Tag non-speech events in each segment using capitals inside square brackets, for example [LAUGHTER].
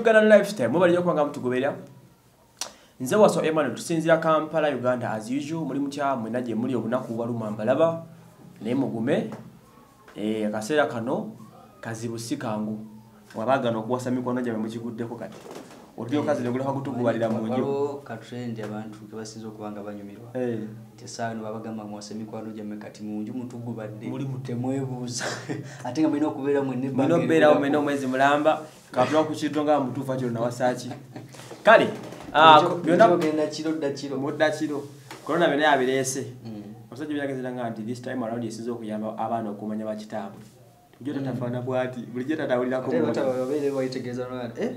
uganda lifestyle mubalire okubanga mutugoberera. Nze waso emmanuel tusinzira kampala uganda as usual muli mutya mwena gye muli obunaku bwaluma mbalaba naye mugume. Eh, akaseera kano kazibu si kangu. Wabagana okuwasa mikono gyabwe mukiguddeko kati otulyoka zino guleka kutugubalira mu nju. Waliwo katrendi abantu kebasinza okuba nga banyumirwa. Eh, nti esaawa no babagamba muwasa mikwano gyammwe kati mu nju mutugubadde. Temwebuuza. [LAUGHS] Ate nga mulina okubeera mwenna mulina okubeerawo mwena omwezi mulamba. Katula ku kintu nga mutuufa kiro nawasaki [LAUGHS] kale ah, byonna ogenda kiro dda kiro. Mudda kiro. Korona byonna yabireese. Mm. omusajja byagezera nga nti this time around yesinza okuyamba abaana okumanya bakitaabwe bulijjo tatafaana bwati. Bulijjo tatawulirako ate muntu. bata babeere bayitegeeza nolaa eh?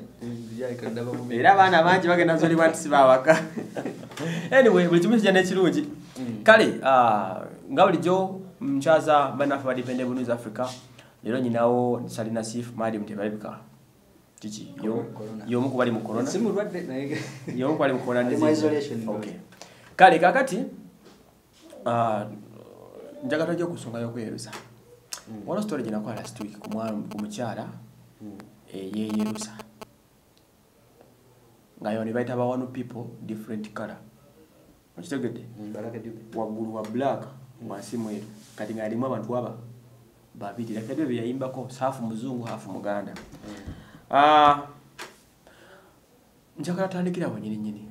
Byalekadda babubi era abaana bangi bagenda zolibwa nti sibawaka [LAUGHS] anyway buli kimu kijja n'ekirungi Mm. kale ah, nga bulijjo mukyaza bannaffe ba depende news africa. Leero nyinawo salina sif madium tebalabika kiki yo- Corona. y'omu ku bali mu corona si mulwadde naye y'omu ku bali mu corona Ali mu disease. isolation, Okay. kale kakati ah, njagala tujja ku y'okweyerusa waliwo story gyenakola last week ku mwa- ku mukyala eyeyerusa nga yo ne bayita ba one people different color. Okitegedde? Waggulu wa black wansi mweru kati ngaalimu abantu aba babiri. Laka ebyo byeyayimbako haafu muzungu haafu muganda. Ah, njagala tandikira wenyininyini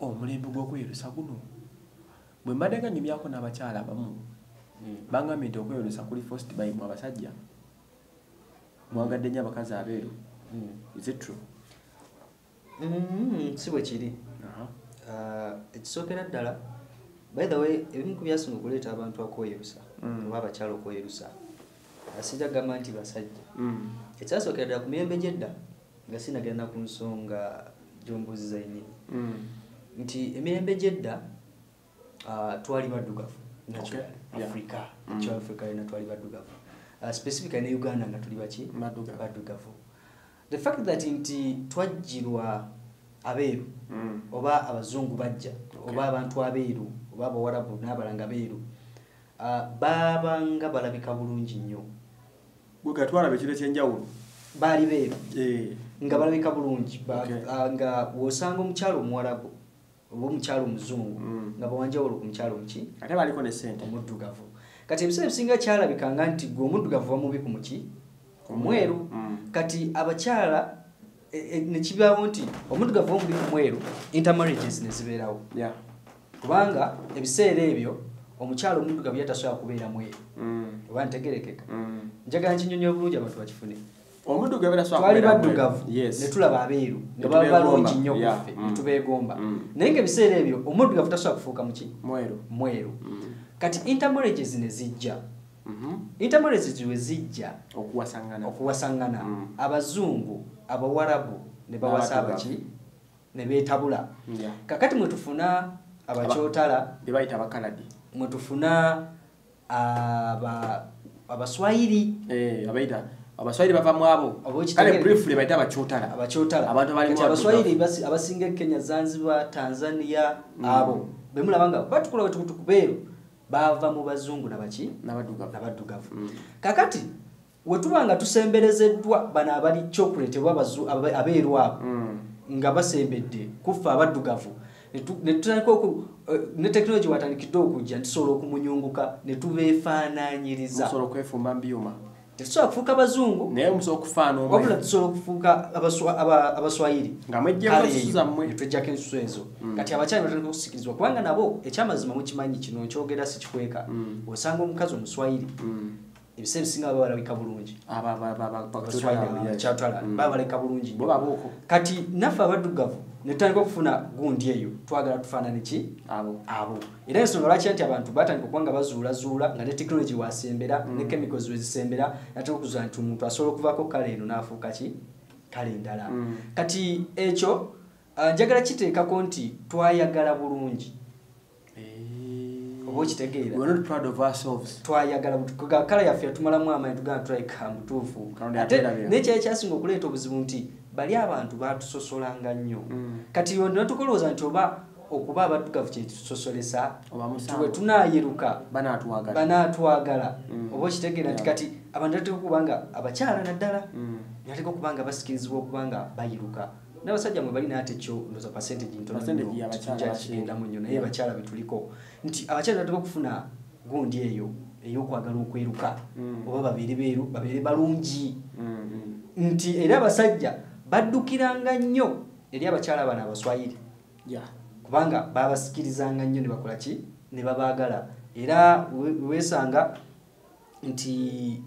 omulembe gw'okweyerusa guno bwe mbadde nga nyumyako n'abakyala abamu bangambye nti okweyerusa kuli first by mu abasajja mwagadde nnyo abakazi abeeru. Is it true? Mm, si bwe kiri. Ah, ekisookera ddala by the way ebimu ku byasinga okuleeta abantu okweyerusa Mm. oba abakyala okweyerusa asijja kugamba nti basajja. Ekyasookera ddala ku mirembe gyedda nga sinagenda ku nsonga gyombuuziza yennyini Mm. nti emirembe gyedda ah, twali baddugavu Okay, yeah. africa. Mm. ekyo africa yona twali baddugavu Ah, specifically ne uganda nga tuli baki? Baddugavu. the fact that nti twajjirwa abeeru Mm. oba abazungu bajja oba abantu abeeru oba abawarabu n'abalanga beeru ah, baabanga balabika bulungi nnyo. Gwe gatwalaba ekiro ekyenjawulo. Baali beeru. Eh. nga balabika bulungi ah, nga wosanga omukyalo omuwarabu oba omukyalo omuzungu. Mm. nga bawanjawulo ku mukyalo muki ate baliko ne sente omuddugavu. Kati ebiseera ebisinga kyalabikanga nti gwe omuddugavu bamubi ku muki? Omweru. Mm. kati abakyala e- e- nekibaawo nti omuddugavu omubi ku mweru intermarriages ne zibeerawo. Yeah. kubanga ebiseera ebyo omukyalo omuddugavu yatasobola kubeera mweru. Mm. oba ntegerekeka. Njagala nkinyonyo bulungi abantu bakifune omuddugavu era sobola twali kubeera baddugavu mweru. Yes. ne tulaba abeeru nga baba balungi nnyo kuffe Mm. ne tubeegomba Mm. naye ngaebiseera ebyo omuddugavu tasobola kufuuka muki mweru Mm. kati intermarriages ne zijja Mhm. intermarriages we zijja okuwasangana Mm. abazungu abawarabu ne bawasa abaki ne beetabula kakati mwe tufuna abakyotala bye bayita abakaladi mwe tufuna aba- abaswayiri Eh, abayita abaswahili bava mu abo. Kale briefly bayita abakyotala. Abakyotala. Abantu Kati abaswayiri abaddugavu. basi- abasinga e kenya zanzibar tanzania Mm. abo. Bemulaba nga batukula wetukutuku beero bava mu bazungu nabaki n'abaddugavu nabaddugavu Mm. kakati wetuba nga tusemberezeddwa bano abali kyokuleetebwa abazu- abe- abeeru abo. Mm. nga basembedde kuffe abaddugavu. Ne tu- ne tutandika oku eh, ne tekinologi watandikidde okujja ntusobola okumunyunguka ne tubeefaanaanyiriza tetusobola kufuuka bazungu naye musobola okufaana wabula tusobola okufuuka abaswa- aba- abaswayiri nga mwejjeko Kale ensusu zammwe ne tweggyako ensusu ezo Mm. kati abakyali batandika okusikirizibwa kubanga nabo ekyamazima mukimanyi kino nkyogera si kikweka Mm. osanga omukazi omuswayiri Mm. ebiseera ebisinga baba balabika bulungi Mm. baba balabika bulungi kati naffe abaddugavu netutandika okufuna gundi eyo. Twagala tufaanane ki? Abo. Abo. Era ensonga lwaki nti abantu batandika okuba nga bazuulazuula nga ne tekinologi wasembera Mm. ne chemicals wezisembera natandika okuzuula nti omuntu asobola okuvaako kale eno n'afuuka ki? Kale endala Mm. kati ekyo ah, njagala kiteekako nti twayagala bulungi. Oba okitegeera? We're not proud of ourselves. Twayagala kala yaffe yatumalamu amaanyi tugamba tulabika mutuufu. Katonda ate nekyali kyasinga okuleeta obuzibu nti bali abantu batusosolanga nnyo. Mm. kati yonna tukolowooza nti oba okuba abaddugavu kyekitusosolesa tunaayiruka banaatwagala. banaatwagala. Mm. oba okitegeera nti kati abantu bateka okuba nga abakyala naddala Mm. nateeka okubanga basikirizibwa okubanga bayiruka. N'abasajja mwe balina ate kyo ndoza percentage ntono Percentage nnyo, naye abakyala betuliko nti abakyala bateka okufuna gundi eyo ey'okwagala okweruka. Oba babeere beeru babeere balungi. Nti era abasajja baddukiranga nnyo. Eri abakyala bano abaswayiri. Kubanga babasikirizanga nnyo ne bakola ki? Ne babaagala. Era we- weesanga nti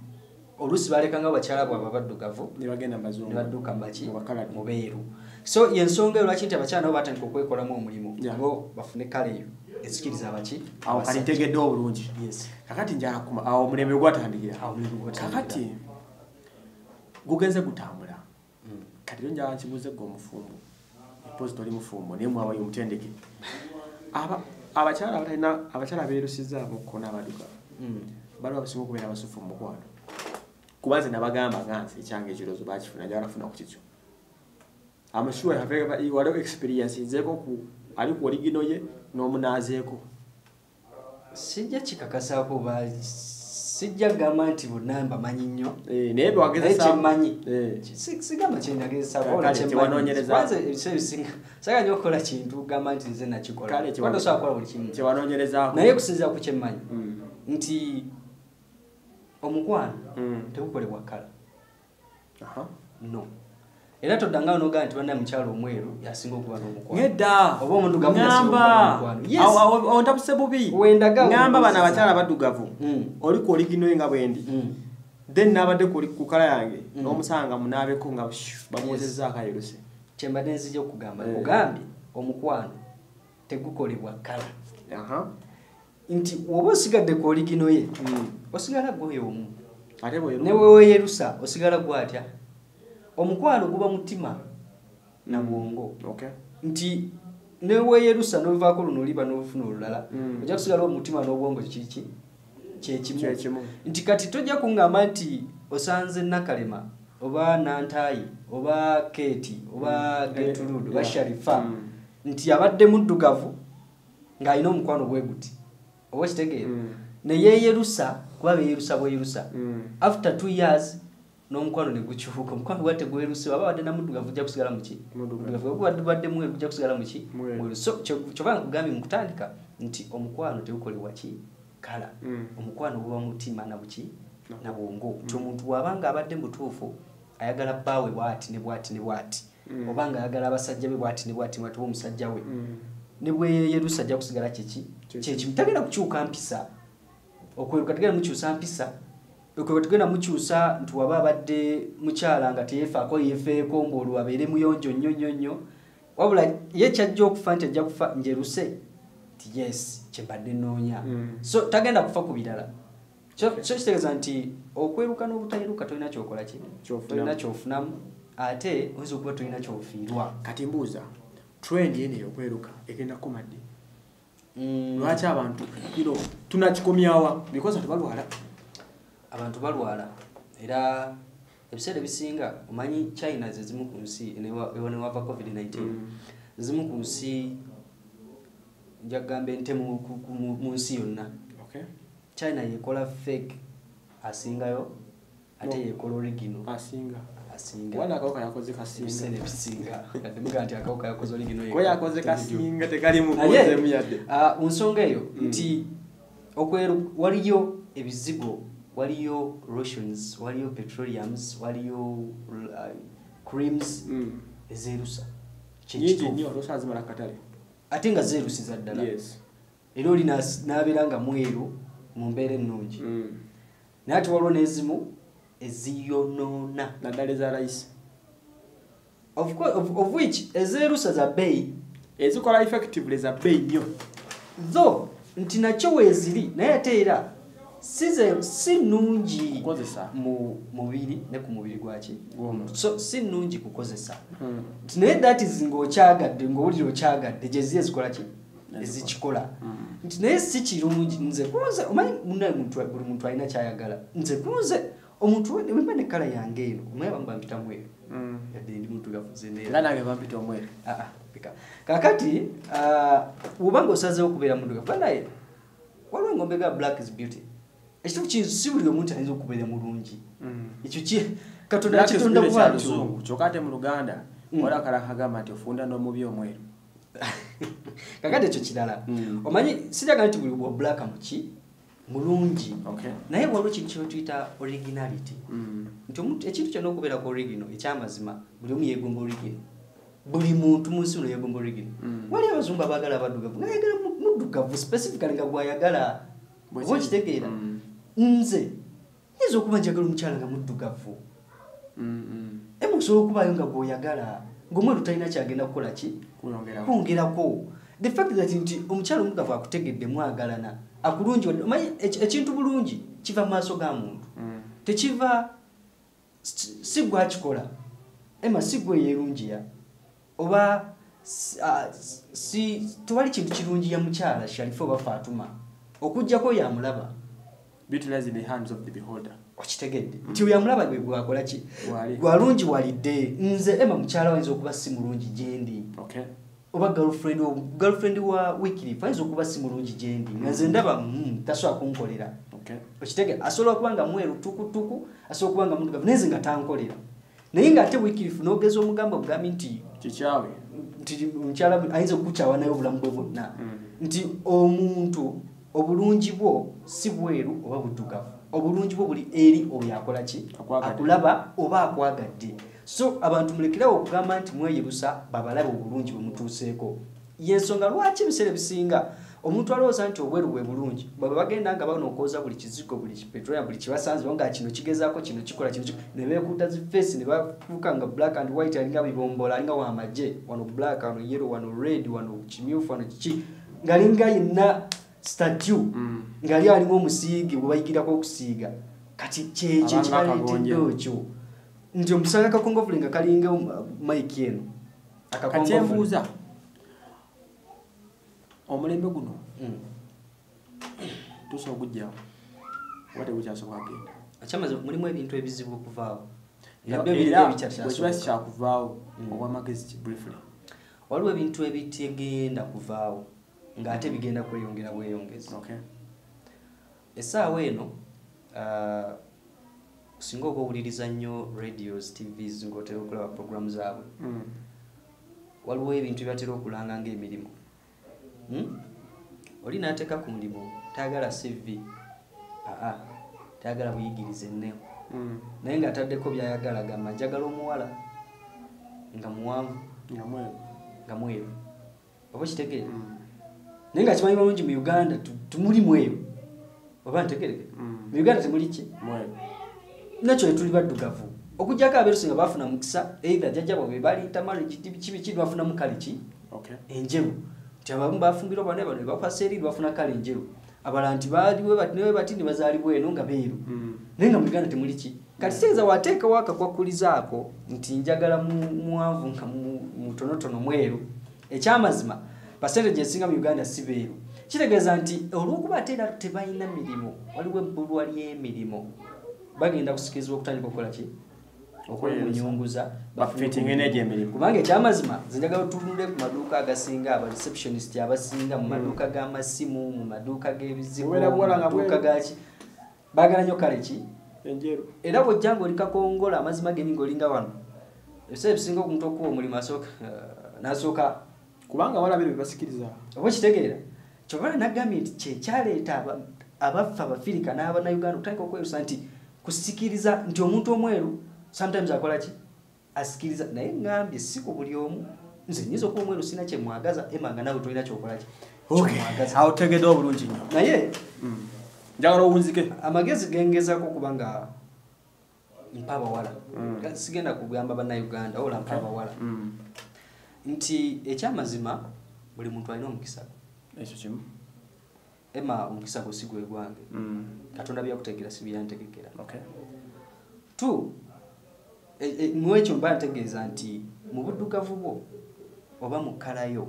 oluusi balekanga bakyala bwabwe abaddugavu ne bagenda ne bazungu. badduka mubaki Mu bakaladi. mu beeru. So yensonga eyo lwaki nti abakyala nabo batandika okwekolamu omulimu? Bo bafune kale eyo ezikiriza abaki? Awo kati ntegedde obulungi Yes. kakati njala kuma awo omulembe gwatandikira kakati gugenze gutambula. Kati yo njala nkibuze gwe omufumbo pozi toli mufumbo naye mwabayo omutendeke Aba- abakyala abatalina abakyala beerusizaamukko n'abaduka Mm. baliwo abasinga okubeera abasufu mu mukwano. Kuba nze nabagamba nga nsi ekyange ekiroozo bakifuna njala nafuna ku kikyo amasure waliwo experience nzeeko ku ali ku oligino ye n'omunaazeeko. Sijja kikakasaako sijja kugamba nti bonna mbamanyi nnyo Eh, naye kyemmanyi Eh. Si- sigamba. Kwanza ebiseera ebisinga saga nnyo okukola kintu kugamba nti nze nakikola Kale, Kuba tosobola kukola buli kimu naye kusinzira ku kyemmanyi Mm. nti omukwano Mm. tegukolebwa kala Aha. no era toddangawo nogaa nti banna mukyalo omweru yasinga okuba n'omukwano ngedda Oba okuba n'omukwano. Yes. Awo- awo- awo ntabuse bubi ngamba bano obuziza. abakyala baddugavu Mm. oli ku oligino ye nga bwendi Mm. then nabadde ku ku kala yange Mm. n'omusanga munaabeko nga shh, bamuwozezzaako ayeruse kyembadde nzija okugamba Eh. kugambye omukwano tegukolebwa kala nti woba osigadde ku oligino ye Mm. osigala gwoyo omu ate bwe ne weweyerusa osigala gwatya omukwano guba mutima na bwongo Okay. nti neweyerusa novaako luno oliba nolufuna olulala Mm. ojja kusigala omutima n'obwongo kiki kyekimu nti kati tojja kuŋŋamba nti osanze nakalema oba nantaayi oba keeti oba Mm. getuludu oba Yeah. sharifa Mm. nti abadde muddugavu ng'alina omukwano gwe guti oba kitegeera neyeyerusa kuba beyerusa bweyerusa after two years n'omukwano ne gukyuka omukwano gwatte gweruse waba wadde namuddugavu ojja kusigala muki Muddugavu. badde mweru gujja kusigala muki Mweru. So kyo- kyova nkugambye mu kutandika nti omukwano tegukolebwa ki? Kala. Mm. omukwano guba mutima na buki Na na bwongo. Nti omuntu bw'abanga abadde mutuufu ayagala bbaawe bwati ne bwati ne bwati. Mm. obanga ayagala abasajja be bwati ne bwati oba omusajja we. Mm. ne bweyeyerusa ajja kusigala kiki Kyekimu. kyekimu tagenda kukyuka mpisa. Okweruka tagenda mukyusa mpisa okweruka tagenda mukyusa nti waba abadde mukyala nga teyefaako yefeeko mbuolwo abeere muyonjo nnyo nnyo nnyo wabula ye kyajja okufa nti ajja kufa njeruse yes kyembadde nnoonya. Mm. so tagenda kufa ku birala. So so kitegeeza nti okweruka n'obutayeruka tolina kyokola ki? Kyofunamu. tolina kyofunamu. Ate oyinza okuba tolina kyofiirwa. Kati mbuuza trend yene eyokweruka egenda kumadde Mm. lwaki abantu you know, tunakikomyawa? Because tebalwala abantu balwala. Era ebiseera ebisinga omanyi china ze zimu ku nsi ewava covid-19 Mm. zimu ku nsi njagamba ente mu- nsi yonna. China yekola fake asingayo ate yekola origino [LAUGHS] ah, mu nsonga eyo Mm. nti okweru waliyo ebizigo waliyo rotions waliyo petroleums? Waliyo uh, creams? Mm. ezerusa nyingi nnyo tosazimala katale ate nga zerusiza ddala. Yes. Era oli n'abeera nga mweru mu mbeera ennungi Mm. naye ate waliwo n'ezimu eziyonoona naddala eza layisi of, which ezerusa za bbeeyi ezikola effectively za bbeeyi nnyo tho nti nakyo weeziri naye ate era si nnungi mu mubiri ne ku mubiri gwaki Gw'omuntu. so si nnungi kukozesa Mm. Nti naye that is ng'okyagadde ng'owulira okyagadde gye ziye zikola ki Ezikola. ezikikola Mm. nti naye si kirungi nze kunze omanyi buli muntu alina kyayagala nze kunze omuntu wemba ne kala yange eno omanyi abamu bampitamu eyo Mm. yadde ndi muntu gafuze era nange bampita omweru Ah, ah, kakati ah, bw'oba ng'osazeewo okubeera muddugavu naye waliwo engombe ga black is beauty ekituufu ki si buli omuntu ayinza okubeera mulungi? Mm. ekyo katonda yakitonda bwatyo. Kyokka ate mu luganda Mm. waliwo akalala kagamba nti ofunda n'omubi omweru [LAUGHS] kakati ekyo kirala. Mm. omanyi siraga nti buli bwabulaka muki mulungi. Naye waliwo kintu kyotuyita originality. Nti ekintu kyonna okubeerako origino ekyamazima buli omu yeegomba origino buli muntu mu nsi uno yeegomba origino wali abazungu abaagala abaddugavu ngayagala mu- muddugavu specifically nga gwayagala. Oba okitegeera. Nze nyinza okuba njagala omukyala nga muddugavu. Emu osobola okubaayo nga gwoyagala. Ngaomweru talina kyagenda kukola ki? Kwongerako. The fact that nti omukyala omugavu akutegedde mwagalana akulungi omanyi eki- ekintu bulungi kiva mu maaso ga muntu. Mm. tekiva si gwe akikola ema si gwe yeerungiya oba tewali kintu kirungiya mukyala sharifa oba faatuma. Okugjako yamulaba Beauty lies in the hands of the beholder. okitegedde. Nti oyamulaba gwe gwakola ki? Gwalungi walidde. Nze ema mukyala wayinza okuba si mulungi gyendi Okay. oba girlfriend girlfriend wa wikirifu ayinza okuba si mulungi gyendi nga nze ndaba mm, tasobola kunkolera. Okay. okitege asobola okuba nga mweru tukutuku asobola okuba nga mudugavu naye nze nga tankolera. Naye ngaate wikirifu n'ogeza omugamba obugambi nti Kikyawe. nti omukyala ayinza okukukyawa naye obulamu bwe bwonna. Mm. nti omuntu obulungi bwo si bweru oba buddugavu obulungi bwo buli eri oyo akola ki? Akulaba oba akwagadde so abantu mulekerawo okugamba nti mweyerusa babalabe obulungi bwe mutuuseeko. Yensonga lwaki ebiseera ebisinga? Omuntu alowooza nti obweru bwe bulungi baba bagenda nga banokooza buli kizigo buli petroleum buli kibasanzibwa nga kino kigezaako kino kikola kino ne beekuuta zifeesi ne bafuuka nga black and white alinga bibombola alinga wamagye wano black wano yellow wano red wano kimyufu wano kiki ngaalinga yenna statue Mm. ngaali alimu omusiige gwe bayigirako okusiiga kati kyekyo Abanga kibaleetedde akagonja. okyo nti omusanga kakongovule nga kalinga maiki eno kati Akakongovule. embuuza omulembe guno Mm. tusa ogujjawo oba tegukyasobola kgenda akyamaze mulimu ebintu ebizibu okuvaawo kiba sikyakuvaawo Mm. obwamagezi briefly waliwo ebintu ebitegenda kuvaawo ng'ate bigenda kweyongera bweyongezi okay essaawa eno ah, singa oba owuliriza nnyo radios tvs ng'otera okulaba programu zaabwe Mm. waliwo ebintu byebatera okulanga ng'emirimu Hmm? oli n'ateeka ku mulimu tayagala cv aa tayagala buyigirize nneo Mm. naye ng'ataddeko byayagala gamba njagala omuwala nga muwanvu nga mweru oba kitegeere. Naye nga kimanyi bulungi mu uganda tu- tumuli mweru oba ntegereke Mm. mu uganda temuli ki? Nakyo tuli baddugavu. Okugjako abeerusi nga bafuna mukisa eitha jjajja bwe baliita marriage kibiki bafunamu kale ki? Enjeru. Nti abamu bafumbirwa bane bano nebakwasa eri bafuna kale enjeru. Abalala nti baaliwe bati ne bazaalibwa eno nga beeru. Mm. naye nga mu uganda temuli ki? Kati tegeeza wateekawo akakwakulizaako nti njagala mu- muwanvu nga mu- mutonotono mweru. Ekyamazima pasentage esinga mu uganda si beeru. Kitegeeza nti olwokuba ate era tebalina mirimu waliwo ebbulwa ly'emirimu. Bagenda kusikirizibwa okutandika okukola ki? Okweyunyunguza Bafitting n'egyo emirimu. kubanga ekyamazima nze njagala otunule ku maduuka agasinga aba receptionist abasinga mu maduuka g'amasimu mu maduuka nga bweru. gaki baagala nnyo kale ki? Era bw'ojja ng'oli kakongola amazima geni ng'olinga wano ebiseera ebisinga omuntu okuba omulimu asooka n'asooka kubanga walabe bebasikiriza oba okitegeera kyobala nagambye nti kyekyaleeta aba- abaffe abafirika n'abannayuganda okutandika okwerusa nti kusikiriza nti omuntu omweru sometimes akola ki? Asikiriza. Naye ngambye si ku buli omu. Nze nyinza okuba omweru sina kyemwagaza emanga nawe tolina kyokola ki? Kyomwagaza awo tegedde obulungi nnyo. Naye Mm. njagala owunzike amagezi gengezaako okuba nga mpa abawala. Mm. sigenda kugamba bannayuganda ola mpa abawala. Mm. Nti ekyamazima buli muntu alina omukisa. Ekyo kimu. Ema omukisa gwo si gwe gwange. Mm. katonda byakutegera si byantegekera okay. Tu e- e- mu ekyo mba ntegeeza nti mu buddugavu bwo oba mu kalayo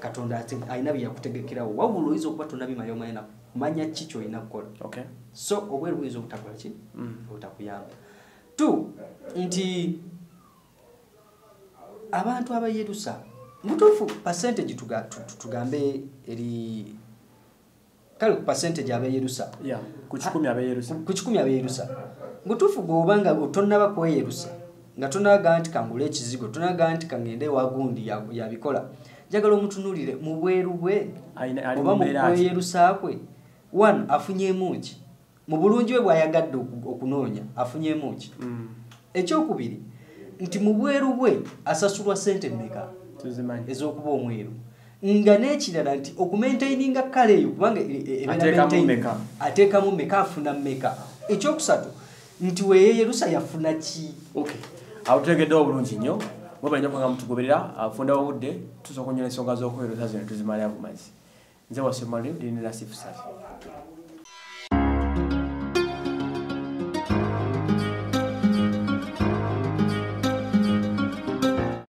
katonda alina bye yakutegekerawo. Wabula oyinza okuba tonabimayo mwena kumanya ki kyolina kukola. Okay. So obweru buyinza obutakola ki? Mm. obutakuyamba tu nti abantu abayerusa mutuufu percentage tuga- tu- tu- tugambe eri kale ku percentage abeyerusa ku kikumi abeyerusa mutuufu gweoba nga tonnaba kweyerusa nga tonaga nti kangula ekizigo tonaga nti kangende wagundi ya- yabikola njagala omutunulire mu bweru bwe oba mu mu mbeera ki? kweyerusa kwe one afunyemu ki mu bulungi bwe bwayagadde oku- okunoonya afunyemu ki Mm, ekyokubiri nti mu bweru bwe asasulwa sente mmeka ez'okuba omweru? Nga n'ekirala nti okumaintaininga kale eyo kubanga e- Ateekamu mmeka. afuna mmeka. Ekyokusatu nti weyeyerusa yafuna ki? Awo tutegeddewo obulungi nnyo. Mwebalinyo kubanga mutugoberera afunda obudde tusooka onyola ensonga z'okwerosa zino tuzimalira bumazi nze wasemali dinira sifusali